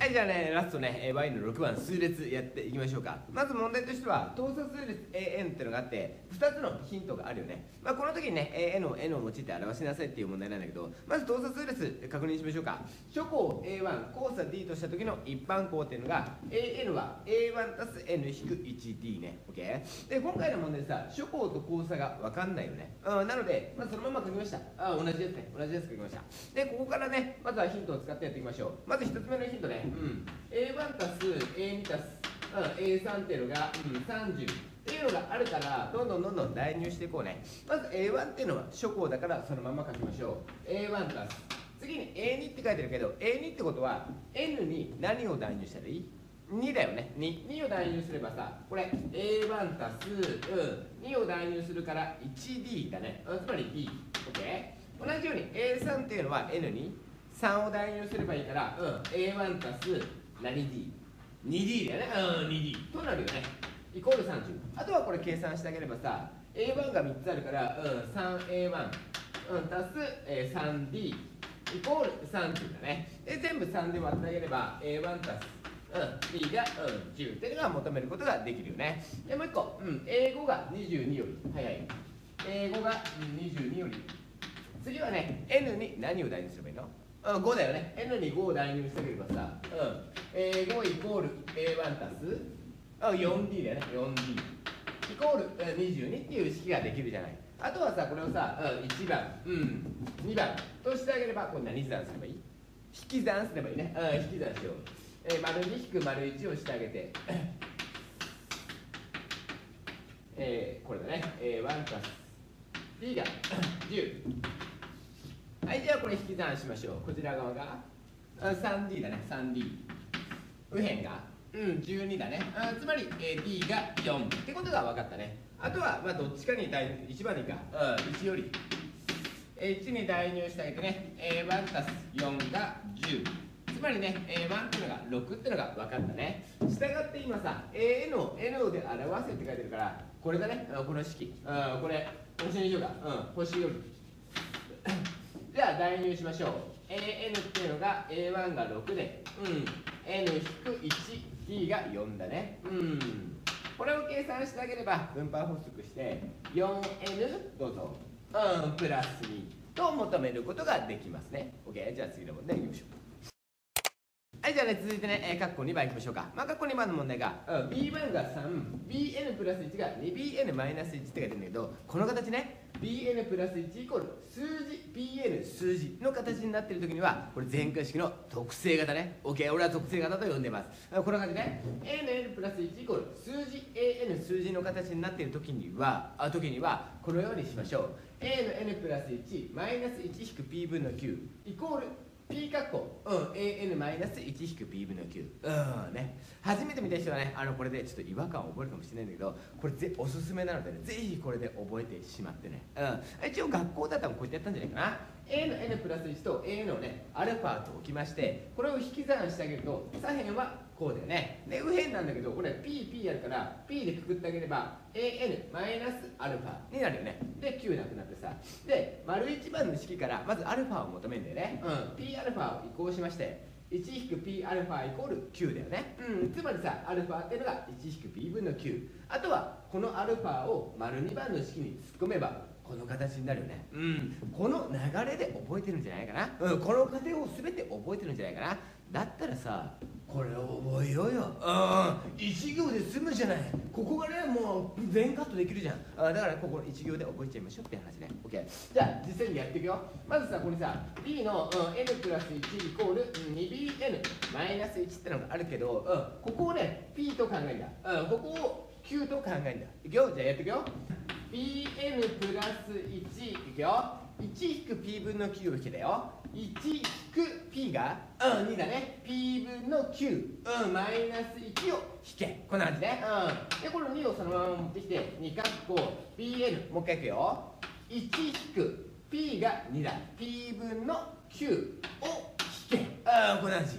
はいじゃあねラストね Y の6番数列やっていきましょうか。まず問題としては等差数列 AN っていうのがあって2つのヒントがあるよね、まあ、この時にね AN を N を用いて表しなさいっていう問題なんだけどまず等差数列確認しましょうか。諸項 A1 交差 D とした時の一般項っていうのが AN は A1 たす N-1D ね。OK で今回の問題さ諸項と交差が分かんないよね、うん、なので、まあ、そのまま書きました。あ同じですね。同じです書きました。でここからねまずはヒントを使ってやっていきましょう。まず1つ目のヒントね、A1 たす A2 たす、うん、A3 っていうのが、うん、30っていうのがあるからどんどんどんどん代入していこうね。まず A1 っていうのは諸項だからそのまま書きましょう。A1 たす。次に A2 って書いてるけど A2 ってことは N に何を代入したらいい？2だよね。2, 2を代入すればさこれ A1 たす、うん、2を代入するから 1D だね、うん、つまり D、OK? 同じように A3 っていうのは N に3を代入すればいいから、うん、A1 たす何 D2D だよね。うん 2D となるよね。イコール30あとはこれ計算してあげればさ A1 が3つあるから、うん、3A1、うん、足す、えー 3D イコール30だね。で全部3で割ってあげれば A1 足すうん、B が、うん、10っていうのが求めることができるよね。でもう一個、うん、英語が22より早い。英語が、うん、22より。次はね N に何を代入すればいいの？うん、5だよね。N に5を代入してあげればさ、うん。えー、5イコール A1 足す。あ 4D だよね。4D イコールうん22っていう式ができるじゃない。あとはさこれをさ、うん、1番、うん、2番としてあげればこれ何算すればいい。引き算すればいいね、うん、引き算しよう、えー、丸2引く丸1をしてあげて。えー、これだね、えー、1足す。B が10はいじゃあこれ引き算しましょう。こちら側が。3D だね 3D 右辺が。うん12だね。あつまり、えー D が4ってことが分かったね。あとはまあどっちかに代1番にか、うん、1より。えー1に代入してあげてね、えー、1足す4が10つまりね、えー、1っていうのが6っていうのが分かったね。したがって今さ A の N で表せって書いてるからこれだね。この式。うんこれ星にしようかうん星より。じゃあ代入しましょう。AN っていうのが A1 が6でうん。N-1D が4だね。うん。これを計算してあげれば分配法則して 4N どうぞ。うんプラス2と求めることができますね。OK じゃあ次の問題いきましょう。はい、じゃあね、続いてね、えー、カッコ2番いきましょうか。まあ、カッコ2番の問題が、うん、B1 が3、BN プラス1が 2BN マイナス1って書いてるんだけど、この形ね、BN プラス1イコール数字、BN 数字の形になっている時には、これ全回式の特性型ね。OK、俺は特性型と呼んでます。こんな感じね、AN プラス1イコール数字、AN 数字の形になっている時には、あ時には、このようにしましょう。A の N プラス1、マイナス1引く P 分の9イコール P カッコ、うん、AN マイナス1引く P 分の9。うん、ね。初めて見た人はね、あの、これでちょっと違和感を覚えるかもしれないんだけど、これぜおすすめなのでね、ぜひこれで覚えてしまってね。うん。一応学校だったらこうやってやったんじゃないかな。A の N プラス1と A のね、アルファと置きまして、これを引き算してあげると、左辺はこうだよね。で、右辺なんだけど、これ P、P やるから、P でくくってあげれば、AN マイナスアルファになるよね。で、9なくなってさ。で、丸1番の式から、まずアルファを求めるんだよね。うん。P アルファを移行しまして、1-P アルファイコール9だよね。うん。つまりさ、アルファっていうのが 1-P 分の9。あとは、このアルファを丸2番の式に突っ込めば、この形になるよね。うん。この流れで覚えてるんじゃないかな。うん。この過程を全て覚えてるんじゃないかな。だったらさ、これ覚えようよ。うん。一行で済むじゃない。ここがね、もう全カットできるじゃん。あだからここ一行で覚えちゃいましょうって話ね。OK。じゃあ実際にやっていくよ。まずさ、ここにさ、B の、うん、N プラス1イコール、2BN マイナス1ってのがあるけど、うん、ここをね、P と考えるんだ。うん、ここを9と考えるんだ。いくよ。じゃあやっていくよ。BN プラス1いくよ。1引く P 分の9を引けだよ。1引く P が、うん、2だね。P 分の9、うん、マイナス1を引け。こんな感じね。うん。で、この2をそのまま持ってきて、2括弧 BN、もう一回いくよ。1引く P が2だ。P 分の9を引け。うん、こんな感じ。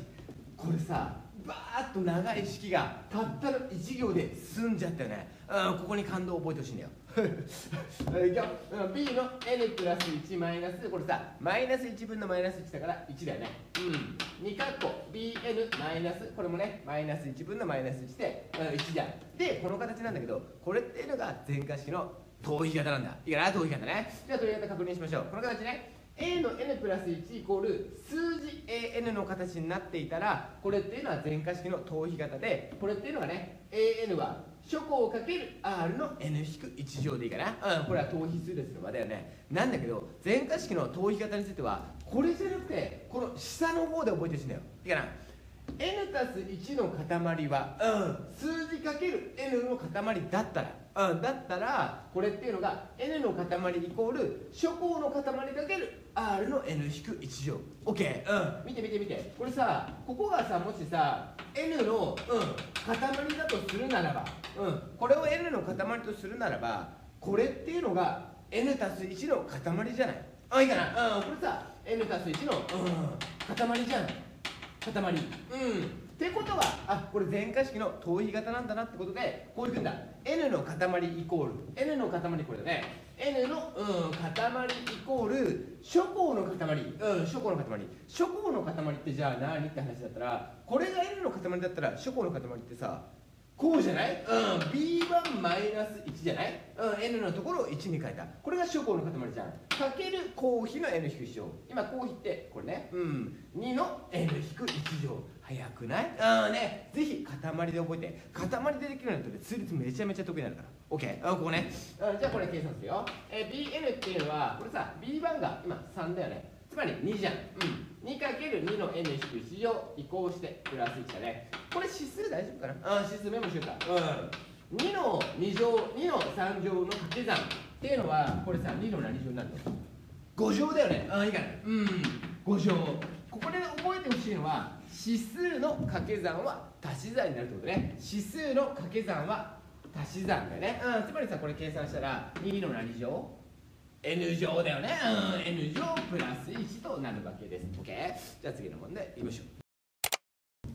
これさ、バーッと長い式がたったの1行で済んじゃったよね。うん、ここに感動を覚えてほしいんだよ。いくよ。うん B の n プラス1マイナスこれさマイナス1分のマイナス1だから1だよね。うん。2カッコ BN マイナスこれもねマイナス1分のマイナス1で、うん、1だでこの形なんだけどこれっていうのが全化式の等比型なんだ。いいかな等比型ね。じゃあ等比型確認しましょう。この形ね。A の n プラス1イコール数字 an の形になっていたらこれっていうのは全化式の等比型でこれっていうのがね an はチョコをかける r の n-1 乗でいいかな、うん、これは等比数列の場だよね。なんだけど全化式の等比型についてはこれじゃなくてこの下の方で覚えてほしいんだよ。いいかな？N たす1の塊は、うん、数字かける n の塊だったら、うん、だったらこれっていうのが n の塊イコール初項の塊かける r の n-1 乗。OK、うん、見て見て見て。これさここがさもしさ n の、うん、塊だとするならば、うん、これを n の塊とするならばこれっていうのが n たす1の塊じゃない？あいいかな、うん、これさ n たす1の、うん、塊じゃない？塊。うん。ってことはあこれ全化式の等比型なんだなってことでこういくんだ。N の塊イコール。N の塊これだね。N の、うん、塊イコール初項の塊。うん。初項の塊。初項の塊ってじゃあ何って話だったらこれが n の塊だったら初項の塊ってさこうじゃない？うん。B1 マイナス1じゃない？うん。N のところを1に変えた。これが初項の塊じゃん。かける公比の N 引く1乗今公比ってこれね。うん。2の N 引く1乗。早くない？うんね。ぜひ塊で覚えて。塊でできるようになったら数列めちゃめちゃ得意になるから。OK あここね、うん、じゃあこれ計算するよ。え BN っていうのはこれさ B1 が今3だよね。つまり2じゃん。うん。2×2 の n 引く1乗移行してプラス1だね。これ指数大丈夫かな？うん、指数メモしようか。うん。2の2乗、2の3乗の掛け算っていうのは、これさ、2の何乗になるの ?5 乗だよね。あ、いいかな。うん。5乗。ここで覚えてほしいのは、指数の掛け算は足し算になるってことね。指数の掛け算は足し算だよね。うん。つまりさ、これ計算したら、2の何乗？N 乗だよね、うん、n 乗プラス1となるわけです。OK じゃあ次の問題いきましょう。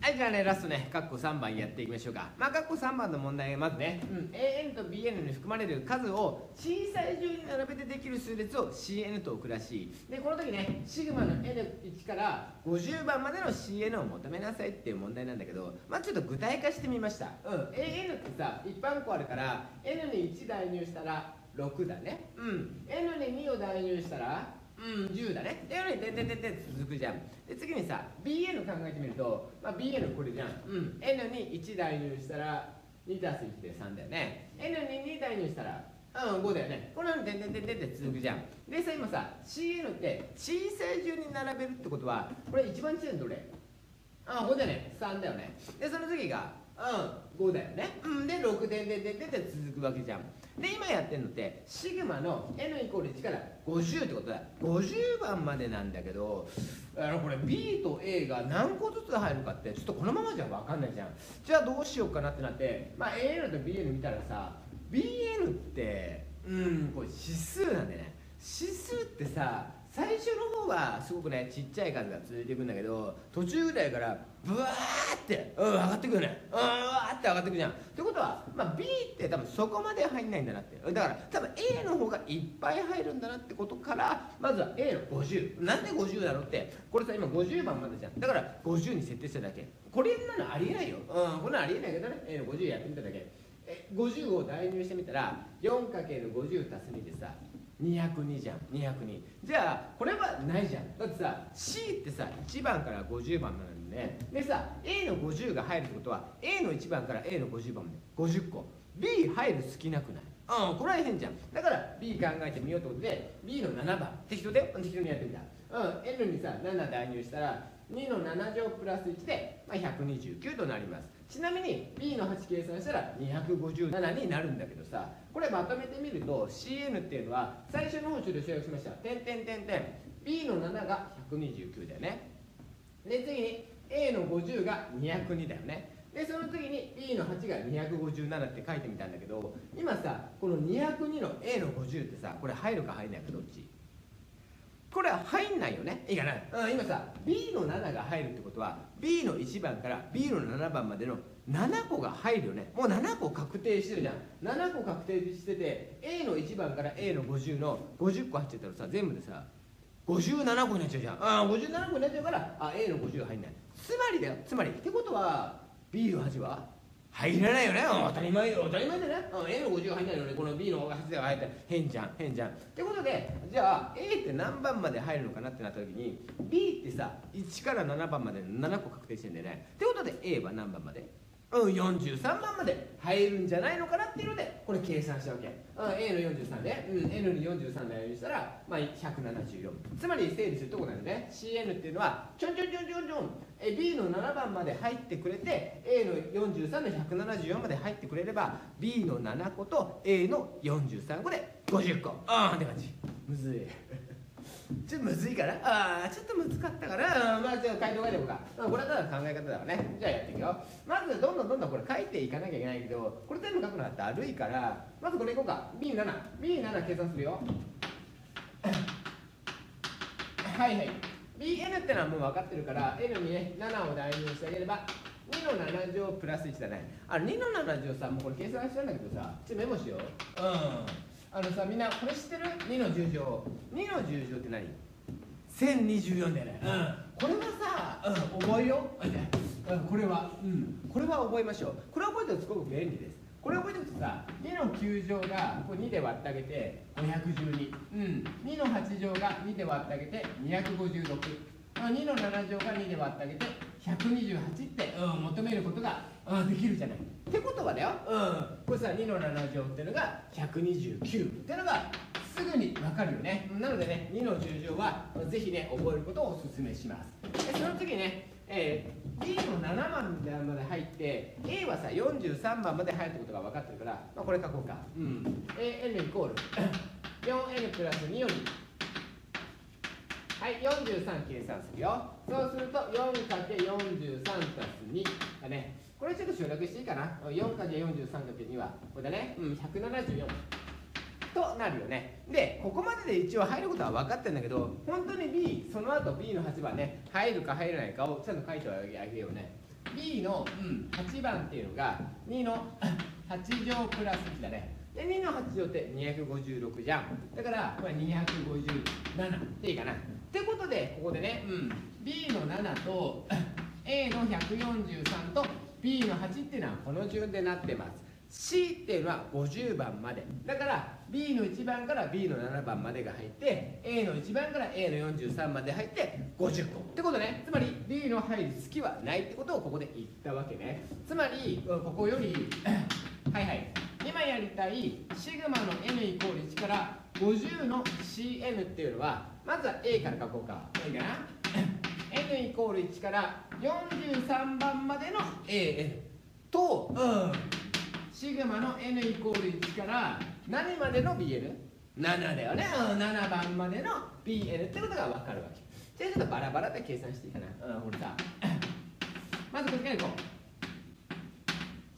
はいじゃあねラストね。括弧3番やっていきましょうか。まあ括弧3番の問題はまずね、うん、an と bn に含まれる数を小さい順に並べてできる数列を cn と置くらしい。でこの時ねシグマの n1 から50番までの cn を求めなさいっていう問題なんだけどまあちょっと具体化してみました。うん。An ってさ一般項あるから n に1代入したら6だねうん N に2を代入したらうん10だねで N にてててて続くじゃんで次にさ BN 考えてみると、まあ、BN これじゃんうん N に1代入したら2たす1で3だよね N に2代入したらうん、5だよね。このように、てんてんてんてんって続くじゃん。でさ、今さ、CN って小さい順に並べるってことは、これ一番小さいのどれ？あ、5だよね。3だよね。で、その次が、うん、5だよね。うん、で、6でんでんでんでんって続くわけじゃん。で今やってるのってシグマの n イコール1から50ってことだ50番までなんだけどあのこれ B と A が何個ずつ入るかってちょっとこのままじゃ分かんないじゃんじゃあどうしようかなってなってまあ AN と BN 見たらさ BN ってうんこれ指数なんでね指数ってさ最初の方はすごくねちっちゃい数が続いていくんだけど途中ぐらいからブワーって、うん、上がってくるね。うんわーって上がってくるじゃん。ってことは、まあ、B って多分そこまで入んないんだなって。だから多分 A の方がいっぱい入るんだなってことからまずは A の50なんで50だろうってこれさ今50番までじゃん。だから50に設定しただけ。これなのありえないよ。うんこんなのありえないけどね。A の50やってみただけ。え50を代入してみたら 4×50 足す2でさ202じゃん。202じゃあこれはないじゃん。だってさ C ってさ1番から50番なんでね。でさ A の50が入るってことは A の1番から A の50番まで。50個。B 入る少なくない？うんこれは変じゃん。だから B 考えてみようってことで B の7番。適当で適当にやってみた。うん N にさ7代入したら2の7乗プラス1で、まあ、129となります。ちなみに B の8計算したら257になるんだけどさこれまとめてみると CN っていうのは最初の方ちょっと省略しました。点点点点。B の7が129だよね。で次に A の50が202だよね。でその次に B の8が257って書いてみたんだけど今さこの202の A の50ってさこれ入るか入らないかどっち？これは入んないよね。いいかな、うん、今さ B の7が入るってことは B の1番から B の7番までの7個が入るよね。もう7個確定してるじゃん。7個確定してて A の1番から A の50の50個入っちゃったらさ全部でさ57個になっちゃうじゃん。ああ57個になっちゃうからあ A の50入んない。つまりだよ。つまりってことは B の8は入らないよね。当たり前当たり前でね、うん、A の50が入らないのにこの B の8が入った変じゃん変じゃん。ってことでじゃあ A って何番まで入るのかなってなった時に B ってさ1から7番まで7個確定してんだよね。ってことで A は何番まで？うん、43番まで入るんじゃないのかなっていうのでこれ計算したわけ、うん、A の43で、うん、N に43でにしたら、まあ、174つまり整理するとこなんでね。CN っていうのはちょんちょんちょんちょんちょん。え B の7番まで入ってくれて A の43の174まで入ってくれれば B の7個と A の43個で50個。ああって感じ。むずい。ちょっとむずいかな？ああちょっと難かったかな？まあじゃあ回答書いておこうか、まあ、これはただ考え方だからね。じゃあやっていくよ。まずどんどんどんどんこれ書いていかなきゃいけないけどこれ全部書くのだってだるいからまずこれいこうか。B7B7 計算するよ。はいはい。BN ってのはもう分かってるから N にね7を代入してあげれば2の7乗プラス1だね。あ2の7乗さもうこれ計算したんだけどさちょっとメモしよう。うんあのさみんなこれ知ってる ?2 の10乗2の10乗って何 ?1024 だよ。ね、うん、これはさ、うん、覚えよう、うん、これは、うん、これは覚えましょう。これ覚えてるとすごく便利です。これ覚えてるとさ2の9乗がこれ2で割ってあげて512、うん、2の8乗が2で割ってあげて256 2の7乗が2で割ってあげて128って、うん、求めることが、うん、できるじゃないってことはだよ、うん、これさ2の7乗っていうのが129っていうのがすぐに分かるよね。なのでね2の10乗はぜひね覚えることをお勧めします。でその次ねえー、B の7番まで入って A はさ43番まで入るってことが分かってるから、まあ、これ書こうか、うん、AN イコール 4N プラス2より。はい、43計算するよ。そうすると 4×43 たす2だね。これちょっと省略していいかな？4×43×2 は、これだね？うん、174。となるよね。で、ここまでで一応入ることは分かってるんだけど、本当に B、その後 B の8番ね、入るか入らないかをちゃんと書いてあげようね。B の、うん、8番っていうのが2の 8乗プラス1だね。で2の8乗って256じゃん。だから、これ257でいいかな。ってことでここでね、うん、B の7と A の143と B の8っていうのはこの順でなってます。C っていうのは50番まで。だから B の1番から B の7番までが入って A の1番から A の43まで入って50個。ってことね。つまり B の入る隙はないってことをここで言ったわけね。つまりここより はいはい。今やりたいシグマの N イコール1から50の CN っていうのはまずは A から書こうか。いいかな？N イコール1から43番までの AN と、うん、シグマの N イコール1から何までの BN7 だよね、うん、7番までの BN ってことが分かるわけ。じゃあちょっとバラバラで計算していいかな。うんこれさ まずこっちからいこう。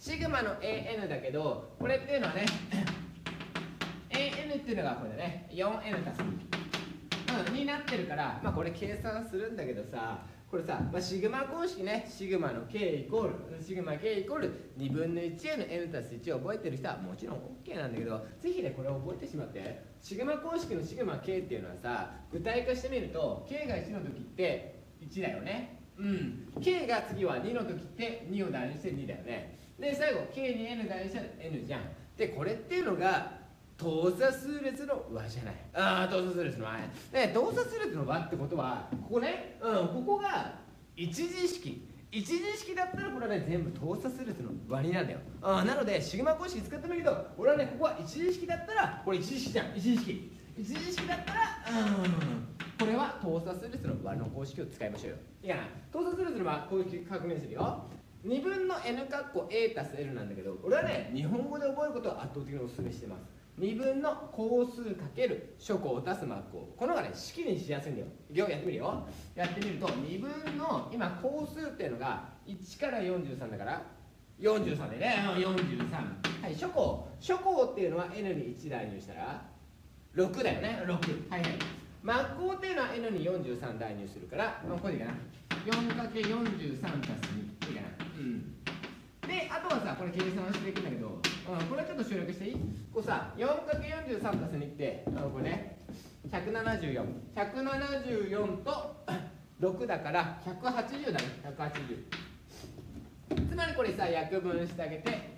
シグマの AN だけどこれっていうのはね AN っていうのがこれだね。4N 足すになってるから、まあ、これ計算するんだけどさこれさ、まあ、シグマ公式ねシグマの K イコールシグマ K イコール2分の 1A の N たす1を覚えてる人はもちろん OK なんだけどぜひねこれを覚えてしまって。シグマ公式のシグマ K っていうのはさ具体化してみると K が1の時って1だよね。うん。K が次は2の時って2を代にして2だよね。で最後 K に N 代にしたら N じゃん。でこれっていうのが等差数列の和じゃない。ああ等差数列の和ね等差数列の和ってことはここね。うんここが一次式。一次式だったらこれはね全部等差数列の和になんだよ。あなのでシグマ公式使ってみると俺はねここは一次式だったらこれ一次式じゃん。一次式。一次式だったらうんこれは等差数列の和の公式を使いましょうよ。いいかな等差数列の和公式確認するよ。2分の n 括弧 a たす l なんだけど俺はね日本語で覚えることを圧倒的にお勧めしてます。2分の項数かける初項足す末項このがね式にしやすいんだよ。いくよやってみるよ。やってみると2分の今項数っていうのが1から43だから43でね。43はい初項。初項っていうのは n に1代入したら6だよね。6はいはい。真っ向っていうのは N に43代入するから、まあ、これでいいかな。4×43 たす2いいかな。うんであとはさこれ計算していきんだけど、うん、これちょっと省略していい？こうさ 4×43 足す2ってあのこれね174。174と 6だから180だね180つまりこれさ約分してあげて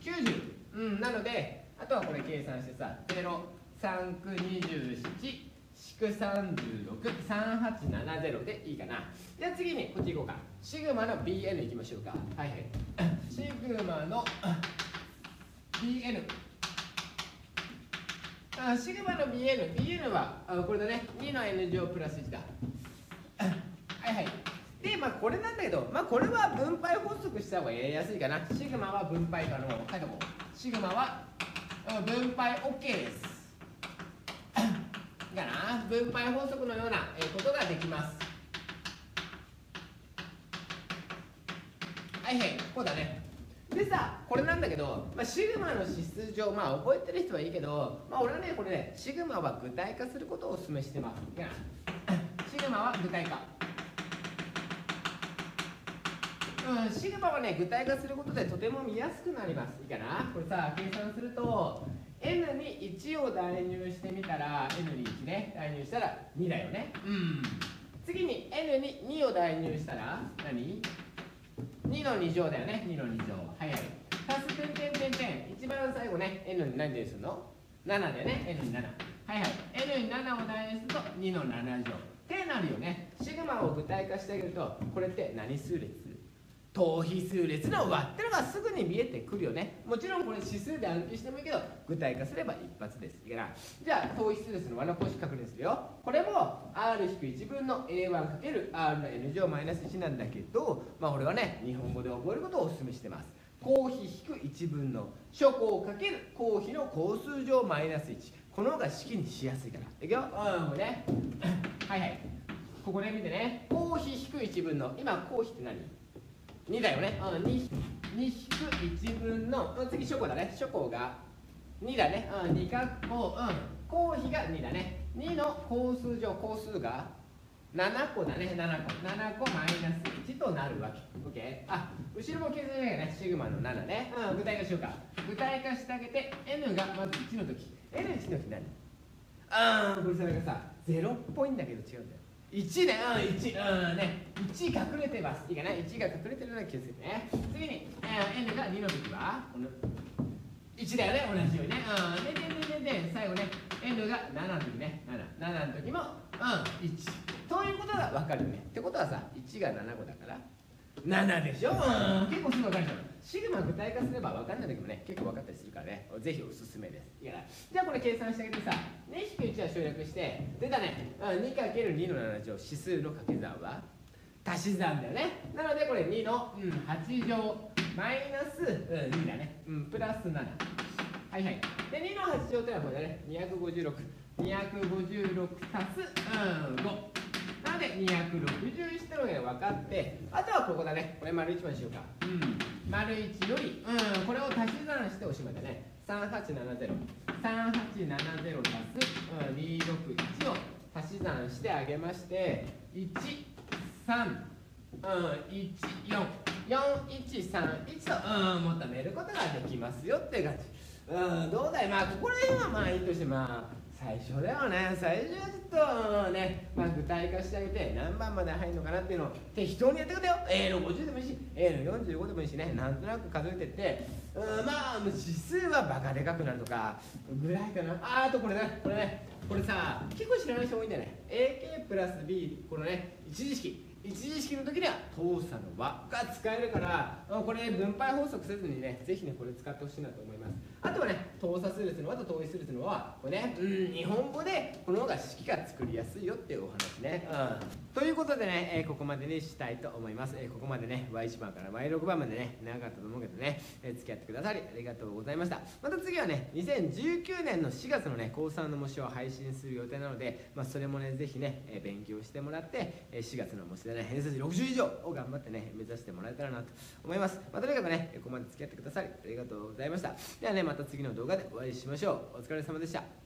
90うんなのであとはこれ計算してさ0 3 9 2 7祝363870でいいかな。じゃあ次にこっち行こうか。シグマの BN 行きましょうか。はいはい。シグマの BN あシグマの BN BN はあこれだね。2の n 乗プラス1だ。はいはい。でまあこれなんだけどまあこれは分配法則した方がやりやすいかな。シグマは分配可能。はいどうも。シグマは分配 OK です。分配法則のようなことができます。はいはいこうだね。でさこれなんだけど、まあ、シグマの指数上まあ覚えてる人はいいけどまあ俺はねこれねシグマは具体化することをお勧めしてます。シグマは具体化。うん、シグマはね具体化することでとても見やすくなります。いいかな？これさ計算すると N に1を代入してみたら N に1ね。代入したら2だよね。うん。次に N に2を代入したら何 ?2 の2乗だよね。2の2乗。はい。はい足す点点点点一番最後ね。N に何でするの ?7 だよね。N に7はい。はい N に7を代入すると2の7乗。ってなるよね。シグマを具体化してあげるとこれって何数列？等比数列の和ってのがすぐに見えてくるよね。もちろんこれ指数で暗記してもいいけど具体化すれば一発です。いいかな？じゃあ等比数列の和の公式確認するよ。これも r-1 分の a1×r の n 乗マイナス1なんだけどまあ俺はね日本語で覚えることをお勧めしてます。公比引く1分の初項かける公比の公数乗マイナス1この方が式にしやすいからいくよ。うん。これね。はいはい。ここね見てね。公比引く1分の今公比って何？2だよね、うん、2, 2引く1分の、うん、次初項だね。初項が2だね、うん、2括弧うん。公比が2だね。2の公数乗公数が7個だね。7個。7個マイナス1となるわけ。OK あ後ろも計算しなきゃね。シグマの7ね、うん、具体化しようか。具体化してあげて N がまず1の時。N1 の時何？あーこれそれがさ0っぽいんだけど違うんだよ。1ね、うん、1、うんね、1隠れてます。いいかな ?1 が隠れてるのは気をつけてね。次に、えー、N が2の時は、1だよね、同じようにね。うん、で、で、で、で、で、最後ね、N が7の時ね、7。7の時も、うん、1。ということが分かるね。ってことはさ、1が7個だから、7でしょ、う、結構すぐ分かるでしょシグマ具体化すれば分かんない時もね結構分かったりするからね。ぜひおすすめです。いいかなじゃあこれ計算してあげてさ2引く1は省略して出たね、うん、2×2 の7乗指数の掛け算は足し算だよね。なのでこれ2の、うん、8乗マイナス、うん、2だね、うん、プラス7はいはい。で2の8乗ってのはこれだね。256256足す、うん、5なので261ってのが分かってあとはここだね。これ丸1番しようか。うん。丸1よりうんこれを足し算しておしまいだね。3870 3870足す、うん、261を足し算してあげまして13うん1444131とうん求めることができますよっていう感じ。うんどうだい？まあここら辺はまあいいとしてまあ最初だよね。最初はちょっとね、まあ、具体化してあげて何番まで入るのかなっていうのを適当にやってくれよ。A の50でもいいし A の45でもいいしね。なんとなく数えてってうんまあ指数はバカでかくなるとかぐらいかな。ああとこれねこれね。これさ結構知らない人多いんだよね。AK プラス B このね一次式。一次式の時には当差の和が使えるからこれ分配法則せずにねぜひねこれ使ってほしいなと思います。あとはね等差数列の和と等比数列の和はこれねうん日本語でこの方が式が作りやすいよっていうお話ね。うん。ということでね、えーここまでにしたいと思います、えーここまでね Y1 番から Y6 番までね長かったと思うけどね、えー付き合ってくださりありがとうございました。また次はね2019年の4月のね高3の模試を配信する予定なので、まあ、それもねぜひね、えー勉強してもらって、えー4月の模試でね偏差値60以上を頑張ってね目指してもらえたらなと思います、まあ、とにかくねここまで付き合ってくださりありがとうございました。ではねまた次の動画でお会いしましょう。お疲れ様でした。